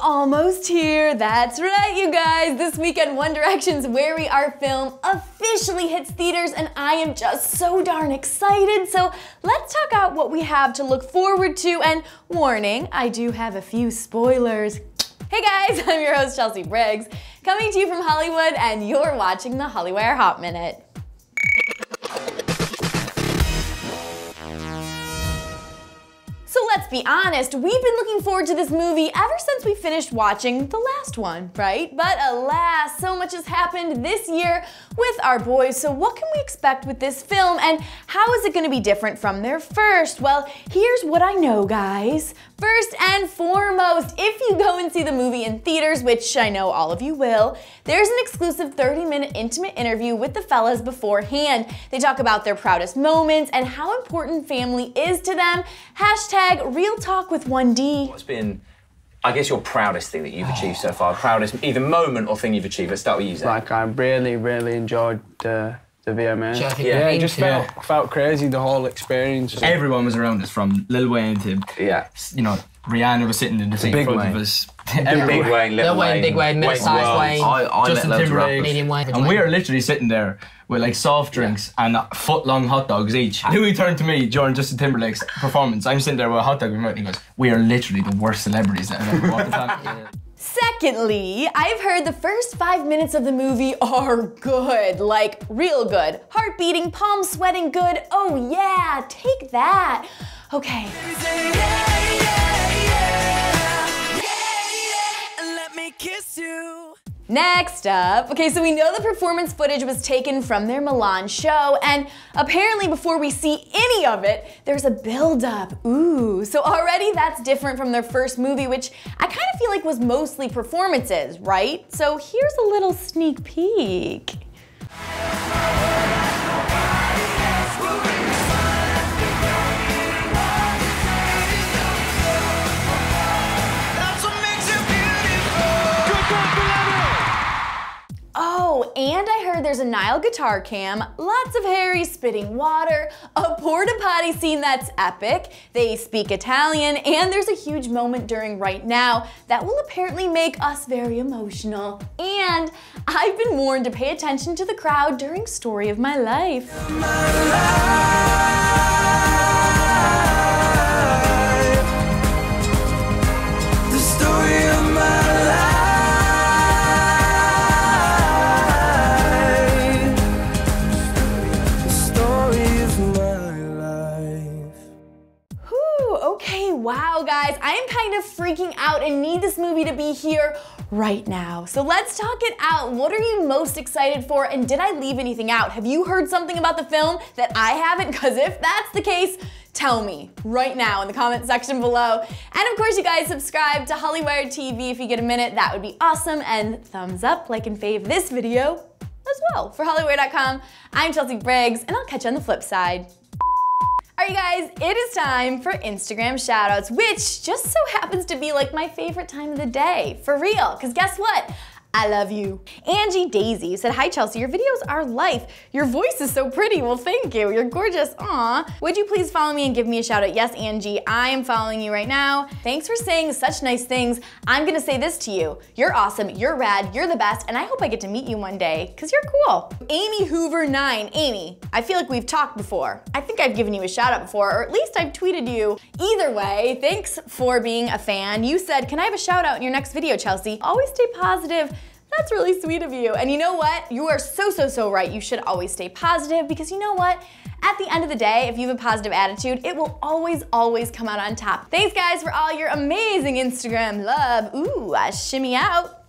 almost here. That's right, you guys. This weekend, One Direction's Where We Are film officially hits theaters, and I am just so darn excited. So let's talk out what we have to look forward to. And warning, I do have a few spoilers. Hey guys, I'm your host, Chelsea Briggs, coming to you from Hollywood, and you're watching the Hollywire Hot Minute. Be honest, we've been looking forward to this movie ever since we finished watching the last one, right? But alas, so much has happened this year with our boys, so what can we expect with this film and how is it gonna be different from their first? Well, here's what I know, guys. First and foremost, if you go and see the movie in theaters, which I know all of you will, there's an exclusive 30 minute intimate interview with the fellas beforehand. They talk about their proudest moments and how important family is to them. Hashtag real talk with 1D. What's been I guess your proudest thing that you've achieved so far, proudest either moment or thing you've achieved. Let's start with you, Zach. Like I really, really enjoyed the the VMA. Yeah, yeah, it just felt felt crazy the whole experience. Everyone was around us from Lil Wayne to yeah, you know Rihanna was sitting in the seat in front Wayne. of us. Big, big Wayne, Lil Wayne, Big Wayne, Middle Size Wayne, I, I Justin Timberlake, Canadian Wayne. And we are literally sitting there with like soft drinks yeah. and foot long hot dogs each. Ah. Louis turned to me during Justin Timberlake's performance. I'm sitting there with a hot dog in my mouth and he goes, We are literally the worst celebrities that have ever walked the planet. Secondly, I've heard the first five minutes of the movie are good, like real good. Heart beating, palms sweating good. Oh yeah, take that. Okay. Next up, okay, so we know the performance footage was taken from their Milan show, and apparently before we see any of it, there's a build-up. Ooh, so already that's different from their first movie, which I kind of feel like was mostly performances, right? So here's a little sneak peek. There's a Niall guitar cam, lots of Harry spitting water, a porta potty scene that's epic, they speak Italian, and there's a huge moment during Right Now that will apparently make us very emotional. And I've been warned to pay attention to the crowd during Story of My Life. My life. Guys, I am kind of freaking out and need this movie to be here right now. So let's talk it out. What are you most excited for and did I leave anything out? Have you heard something about the film that I haven't? Because if that's the case, tell me right now in the comment section below. And of course you guys subscribe to Hollywire TV if you get a minute, that would be awesome. And thumbs up, like and fave this video as well. For Hollywire.com, I'm Chelsea Briggs and I'll catch you on the flip side. Alright guys, it is time for Instagram shoutouts, which just so happens to be like my favorite time of the day. For real, because guess what? I love you. Angie Daisy said, Hi Chelsea, your videos are life. Your voice is so pretty. Well, thank you. You're gorgeous. Aw. Would you please follow me and give me a shout out? Yes, Angie, I am following you right now. Thanks for saying such nice things. I'm gonna say this to you. You're awesome, you're rad, you're the best, and I hope I get to meet you one day, because you're cool. Amy Hoover 9. Amy, I feel like we've talked before. I think I've given you a shout out before, or at least I've tweeted you. Either way, thanks for being a fan. You said, can I have a shout out in your next video, Chelsea? Always stay positive that's really sweet of you. And you know what? You are so, so, so right. You should always stay positive because you know what? At the end of the day, if you have a positive attitude, it will always, always come out on top. Thanks guys for all your amazing Instagram love. Ooh, I shimmy out.